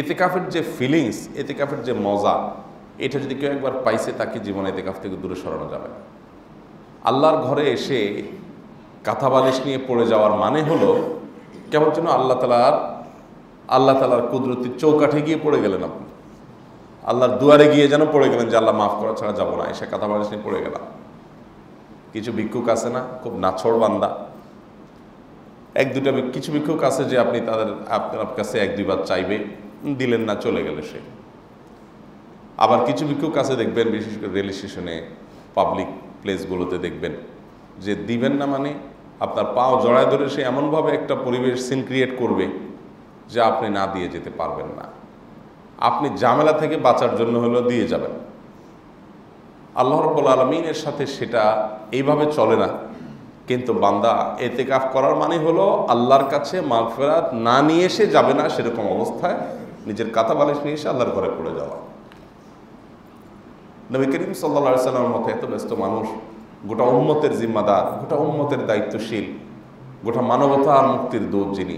এতেকাফের যে ফিলিংস এতেকাফের যে মজা, এটা যদি কেউ একবার পাইছে, তাকে জীবনে এতেকাফ থেকে দূরে সরানো যাবে আল্লাহর ঘরে এসে কাঁথা বালিশ নিয়ে পড়ে যাওয়ার মানে হলো, কেমন যেন আল্লাহ তালার আল্লাহ তালার কুদরতির চৌকাঠে গিয়ে পড়ে গেলেন আপনি। আল্লাহর দুয়ারে গিয়ে যেন পড়ে গেলেন যে, আল্লাহ মাফ করা ছাড়া যাব না। এসে কাঁথা বালিশ নিয়ে পড়ে গেলাম। কিছু ভিক্ষুক আছে না? খুব নাছড় বান্দা। এক দুটা কিছু ভিক্ষুক আছে যে, আপনি তাদের, আপনার কাছে এক দুইবার চাইবে। দিলেন না, চলে গেলে সে। আবার কিছু ভিক্ষুক আছে, দেখবেন, বিশেষ করে রেল স্টেশনে পাবলিক প্লেসগুলোতে দেখবেন, যে দিবেন না মানে আপনার পাও জড়ায় ধরে সে এমনভাবে একটা পরিবেশ সিন ক্রিয়েট করবে যে আপনি না দিয়ে যেতে পারবেন না। আপনি ঝামেলা থেকে বাঁচার জন্য হলেও দিয়ে যাবেন। আল্লাহ রব্বুল আলমিনের সাথে সেটা এইভাবে চলে না। কিন্তু বান্দা এতেকাফ করার মানে হলো আল্লাহর কাছে মাগফেরাত না নিয়ে এসে যাবে না সেরকম অবস্থায়। নিজের কাঁথা বালিশ নিয়ে এসে আল্লাহর ঘরে পড়ে যাওয়া। নবী করিম সাল্লা সাল্লামের মতো এত ব্যস্ত মানুষ, গোটা উম্মতের জিম্মাদার, গোটা উম্মতের দায়িত্বশীল, গোটা মানবতা আর মুক্তির দূত যিনি,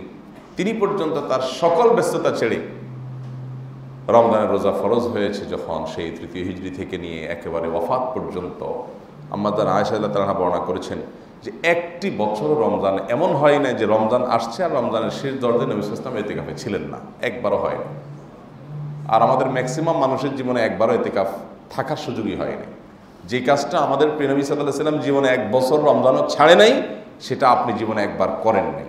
তিনি পর্যন্ত তার সকল ব্যস্ততা ছেড়ে রমজানের রোজা ফরজ হয়েছে যখন সেই তৃতীয় হিজড়ি থেকে নিয়ে একেবারে ওয়াফাত পর্যন্ত। আমাদের আয়সাল্লাহ তারা বর্ণনা করেছেন যে একটি বছর রমজান এমন হয় না যে রমজান আসছে আর রমজানের শেষ দরজে নবী ইসলাম এতেকাফে ছিলেন না, একবারও হয় না আর আমাদের ম্যাক্সিমাম মানুষের জীবনে একবারও এতেকাফ থাকার সুযোগই হয়নি যে কাজটা আমাদের প্রেনবী সাল্লাহ সাল্লাম জীবনে এক বছর রমজানও ছাড়ে নাই, সেটা আপনি জীবনে একবার করেন নাই।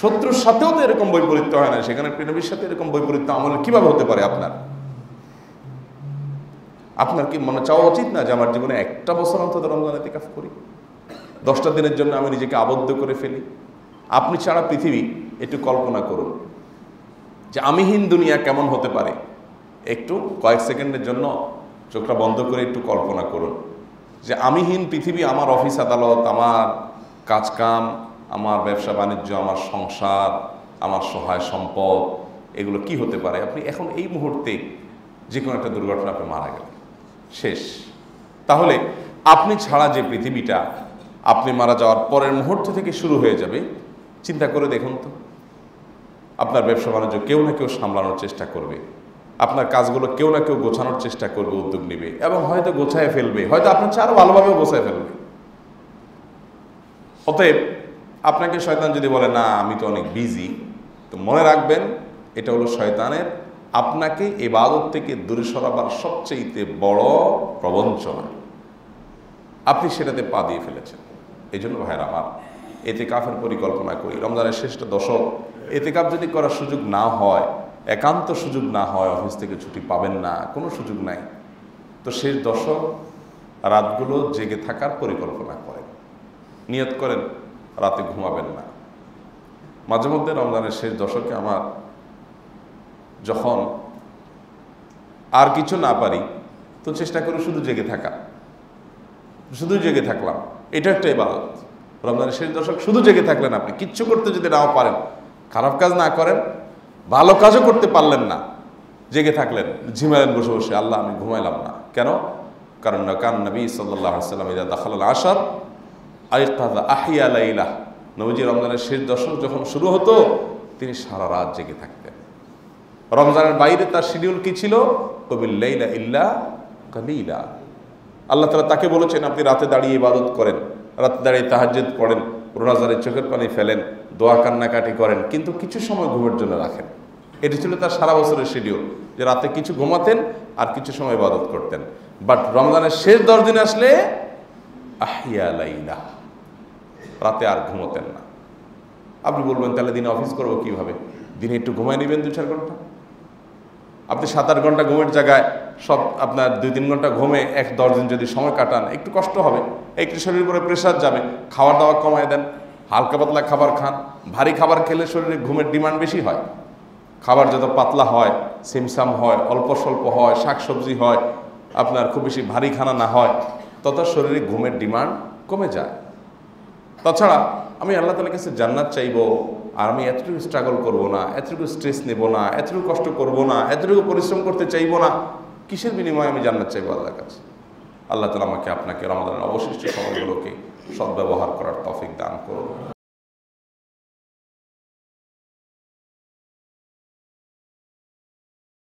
শত্রুর সাথেও তো এরকম বৈপরীত্য হয় না সেখানে প্রেনবীর সাথে এরকম বৈপরীত্য আমল কীভাবে হতে পারে আপনার? আপনার কি মনে চাওয়া উচিত না যে আমার জীবনে একটা বছর অন্তত রমজান এতেকাফ করি? দশটা দিনের জন্য আমি নিজেকে আবদ্ধ করে ফেলি। আপনি ছাড়া পৃথিবী একটু কল্পনা করুন যে আমিহীন দুনিয়া কেমন হতে পারে। একটু কয়েক সেকেন্ডের জন্য চোখটা বন্ধ করে একটু কল্পনা করুন যে আমিহীন পৃথিবী আমার অফিস আদালত, আমার কাজকাম, আমার ব্যবসা বাণিজ্য, আমার সংসার, আমার সহায় সম্পদ, এগুলো কি হতে পারে? আপনি এখন এই মুহূর্তে যে কোনো একটা দুর্ঘটনা আপনি মারা গেলেন। শেষ। তাহলে আপনি ছাড়া যে পৃথিবীটা আপনি মারা যাওয়ার পরের মুহূর্ত থেকে শুরু হয়ে যাবে। চিন্তা করে দেখুন তো। আপনার ব্যবসা বাণিজ্য কেউ না কেউ সামলানোর চেষ্টা করবে। আপনার কাজগুলো কেউ না কেউ গোছানোর চেষ্টা করবে, উদ্যোগ নেবে এবং হয়তো গোছায় ফেলবে। হয়তো আপনার চেয়ে আরও ভালোভাবেও গোছায় ফেলবে। অতএব আপনাকে শয়তান যদি বলে, না, আমি তো অনেক বিজি তো মনে রাখবেন, এটা হলো শয়তানের আপনাকে এবাদত থেকে দূরে সরাবার সবচেয়ে বড় প্রবঞ্চনা। আপনি সেটাতে পা দিয়ে ফেলেছেন। এই জন্য ভাইয়ের আমার এতে কাফের পরিকল্পনা করি। রমজানের শেষটা দশক এতে কাপ যদি করার সুযোগ না হয়, একান্ত সুযোগ না হয়, অফিস থেকে ছুটি পাবেন না, কোনো সুযোগ নাই। তো শেষ দশক রাতগুলো জেগে থাকার পরিকল্পনা করেন। নিয়ত করেন, রাতে ঘুমাবেন না। মাঝে মধ্যে রমজানের শেষ দশকে আমার যখন আর কিছু না পারি, তো চেষ্টা করি শুধু জেগে থাকা। শুধু জেগে থাকলাম। এটা একটা ইবাদত। রমজানের শেষ দশক শুধু জেগে থাকলেন আপনি, কিচ্ছু করতে যদি নাও পারেন, খারাপ কাজ না করেন, ভালো কাজও করতে পারলেন না, জেগে থাকলেন ঝিমালেন বসে বসে, আল্লাহ আমি ঘুমাইলাম না। কেন? কারণ না কান নবী সাল্লাম ইদা দাখাল আসার আইকাদা আহিয়া লাইলা। নবীজি রমজানের শেষ দশক যখন শুরু হতো, তিনি সারা রাত জেগে থাকতেন। রমজানের বাইরে তার শিডিউল কি ছিল? কবিল লাইলা ইল্লা কালিলা। আল্লাহ তালা তাকে বলেছেন, আপনি রাতে দাঁড়িয়ে ইবাদত করেন, রাতে দাঁড়িয়ে তাহাজ্জুদ পড়েন রোনাজারের চোখের পানি ফেলেন, দোয়া কান্নাকাটি করেন, কিন্তু কিছু সময় ঘুমের জন্য রাখেন। এটি ছিল তার সারা বছরের শিডিউল যে রাতে কিছু ঘুমাতেন আর কিছু সময় ইবাদত করতেন। বাট রমজানের শেষ দশ দিন আসলে আহিয়া লাইলা রাতে আর ঘুমোতেন না। আপনি বলবেন, তাহলে দিনে অফিস করব কীভাবে? দিনে একটু ঘুমায় নেবেন দু চার ঘণ্টা? আপনি সাত আট ঘণ্টা ঘুমের জায়গায় সব আপনার দুই তিন ঘণ্টা ঘুমে এক দশ দিন যদি সময় কাটান, একটু কষ্ট হবে। একটু শরীরের উপরে প্রেশার যাবে খাওয়া দাওয়া কমায় দেন, হালকা পাতলা খাবার খান। ভারী খাবার খেলে শরীরে ঘুমের ডিমান্ড বেশি হয়। খাবার যত পাতলা হয়, সিমসাম হয়, অল্প স্বল্প হয়, শাকসবজি হয়, আপনার খুব বেশি ভারী খানা না হয়, তত শরীরে ঘুমের ডিমান্ড কমে যায়। তাছাড়া আমি আল্লাহ তালার কাছে জান্নাত চাইব, আর আমি এতটুকু স্ট্রাগল করব না, এতটুকু স্ট্রেস নেব না, এতটুকু কষ্ট করব না, এতটুকু পরিশ্রম করতে চাইব না। কিসের বিনিময়ে আমি জান্নাত চাইব আল্লাহর কাছে? আল্লাহ তালা আমাকে আপনাকে রমাদানের অবশিষ্ট সময়গুলোকে সদ্ব্যবহার করার তফিক দান করুন।